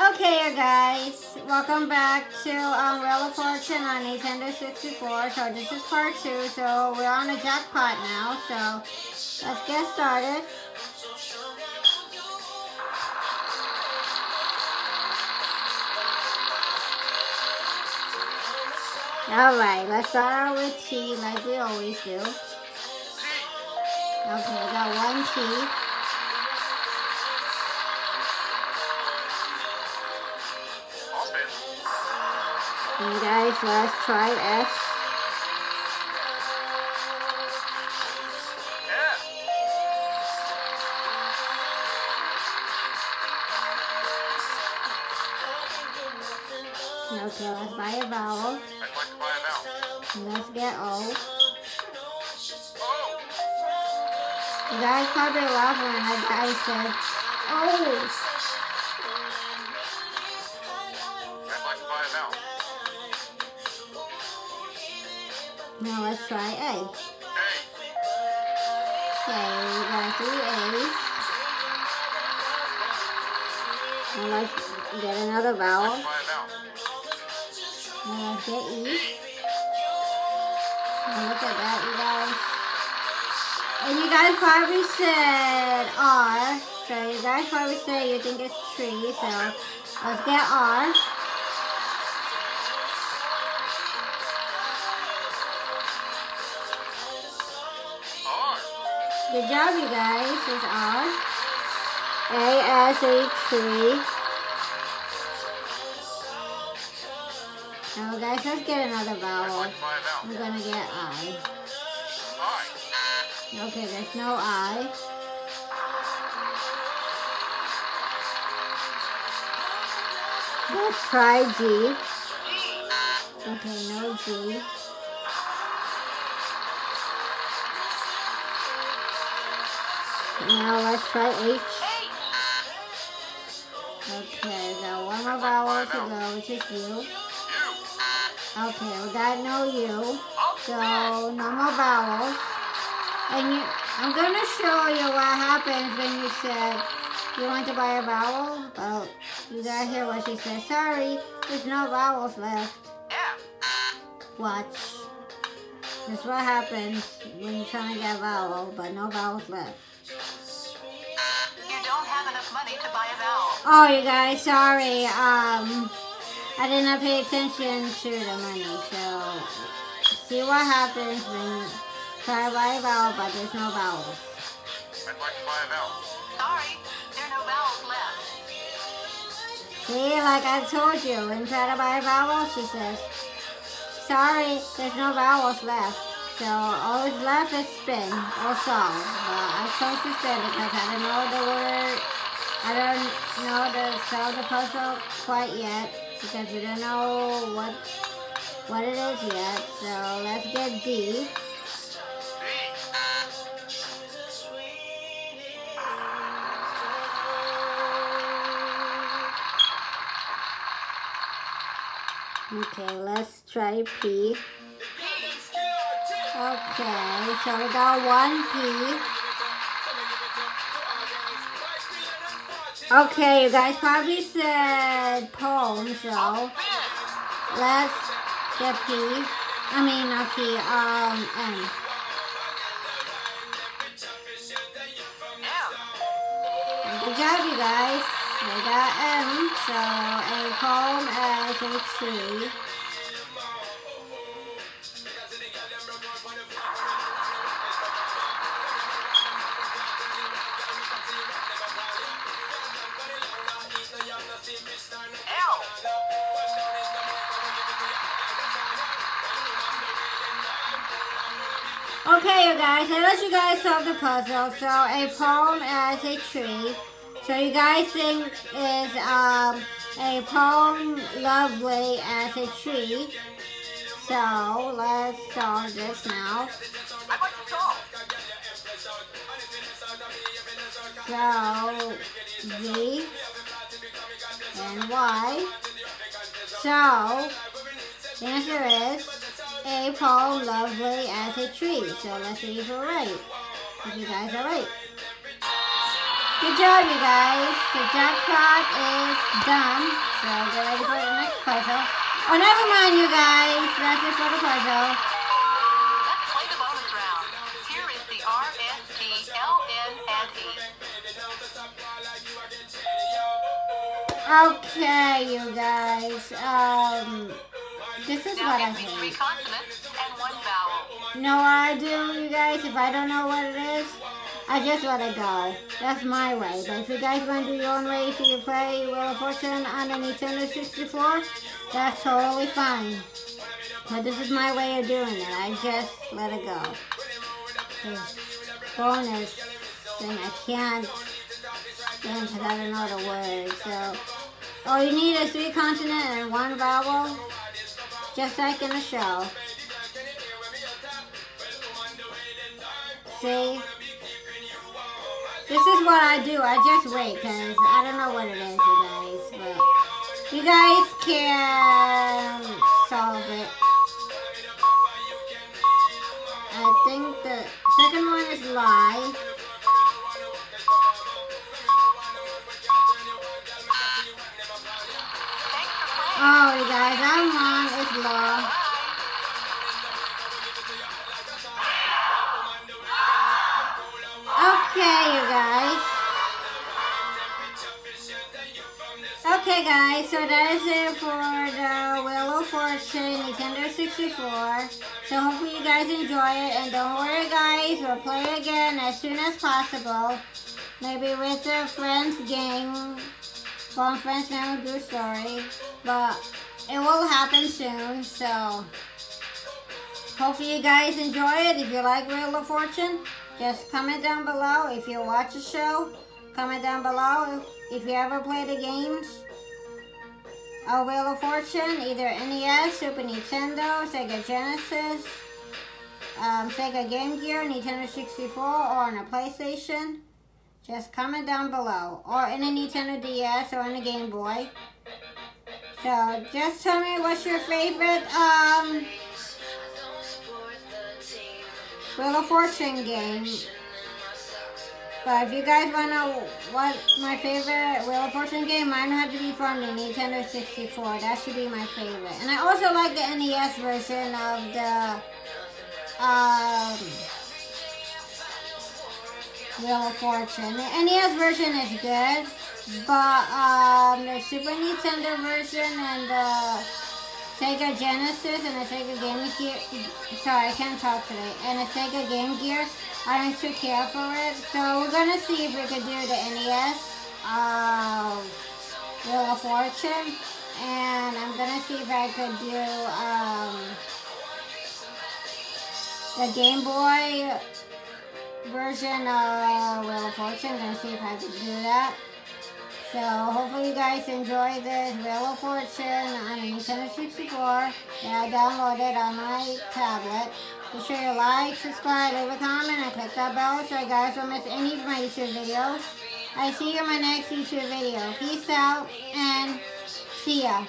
Okay, guys, welcome back to um, Wheel of Fortune on Nintendo 64. So this is part two, so we're on a jackpot now, so let's get started. Alright, let's start out with tea like we always do. Okay, we got one And guys, let's try S. Okay, let's buy a vowel. I'd like to buy a vowel. Let's get O. Oh, You guys probably love when a guy said, Oh, now let's try A. A, Okay, we got three A's. Now let's get another vowel. Now let's get E. Now look at that, you guys. And you guys probably said R. So you guys probably said you think it's tree. So let's get. R, Good job, you guys. It's R. A S H tree. Now, oh, guys, let's get another vowel. like to buy a vowel. I'm gonna get. I, Okay, there's no I. Let's try G. Okay, no G. Now let's try H. Okay, got one more vowel to go, which is U. Okay, we got no U. So no more vowels. And you, I'm gonna show you what happens when you said you want to buy a vowel. Well, you gotta hear what she said. Sorry, there's no vowels left. Watch. That's what happens when you're trying to get a vowel, but no vowels left. You don't have enough money to buy a vowel. Oh, you guys, sorry. Um, I did not pay attention to the money, so see what happens when you try to buy a vowel, but there's no vowels. I'd like to buy a vowel. Sorry, there are no vowels left. See, like I told you, when you try to buy a vowel, she says, sorry, there's no vowels left. So all that's left is spin or song. But I chose to spin because I don't know the word, I don't know the solve the puzzle quite yet because we don't know what what it is yet. So let's get D. Okay, let's try P. Okay, so we got one P. Okay, you guys probably said poem, so let's get P. I mean, not P, um, M. Good job, you guys. We got M, so a poem as a tree. L. Okay, you guys, I let you guys solve the puzzle. So a poem as a tree. So you guys think is um a poem lovely as a tree. So let's solve this now. So Z and Y. So the answer is a poem lovely as a tree. So let's see if we're right. If you guys are right. Good job, you guys. The jackpot is done. So get ready for the next puzzle. Oh, never mind, you guys. That's just for the puzzle. Let's play the bonus round. Here is the R, S, T, L, N, and E. Okay, you guys. Um, this is Now what I give me three consonants and one vowel. You I do, you guys? If I don't know what it is, I just let it go. That's my way. But if you guys want to do your own way, if you play Wheel of Fortune on the Nintendo 64, that's totally fine. But this is my way of doing it. I just let it go. This bonus thing, I can't because I don't know the words. So, all you need is three consonant and one vowel, just like in the show. See? This is what I do. I just wait because I don't know what it is, you guys. But you guys can solve it. I think the second one is lie. Oh, you guys, I'm wrong. It's law. Okay, guys, so that is it for the Wheel of Fortune Nintendo 64. So hopefully you guys enjoy it, and don't worry, guys, we'll play again as soon as possible. Maybe with a friend's game, from Friends Memory Good Story, but it will happen soon, so hopefully you guys enjoy it. If you like Wheel of Fortune, just comment down below. If you watch the show, comment down below. If you ever play the games, uh, Wheel of Fortune, either NES, Super Nintendo, Sega Genesis, um, Sega Game Gear, Nintendo 64, or on a PlayStation, just comment down below. Or in a Nintendo DS or in a Game Boy. So just tell me what's your favorite um, Wheel of Fortune game. But if you guys want to know what my favorite Wheel of Fortune game, mine had to be from the Nintendo 64. That should be my favorite. And I also like the NES version of the um, Wheel of Fortune. The NES version is good, but um, the Super Nintendo version and the Sega Genesis and the Sega Game Gear. Sorry, I can't talk today. And the Sega Game Gear. I don't too care for it. So we're gonna see if we could do the NES uh, Wheel of Fortune, and I'm gonna see if I could do um, the Game Boy version of Wheel of Fortune. gonna see if I could do that. So hopefully you guys enjoy this Wheel of Fortune on Nintendo 64 that I downloaded on my tablet. Be sure to like, subscribe, leave a comment, and click that bell so you guys don't miss any of my YouTube videos. I see you in my next YouTube video. Peace out and see ya.